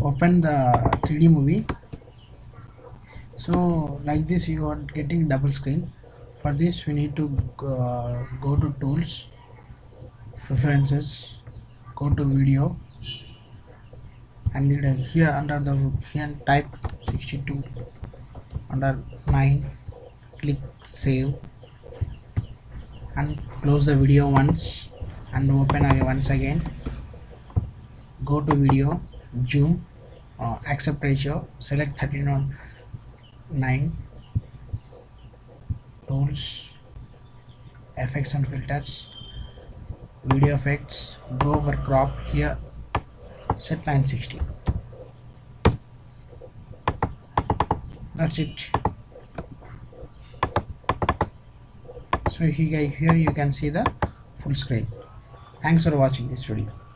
open the 3d movie. So like this you are getting double screen. For this we need to uh, go to tools preferences go to video and a- here under the here type 62 under 9 click save and close the video once and open once again. Go to video zoom uh, aspect ratio select 13 on 9 tools effects and filters video effects go over crop here set 960 that's it. So here, here you can see the full screen. Thanks for watching this video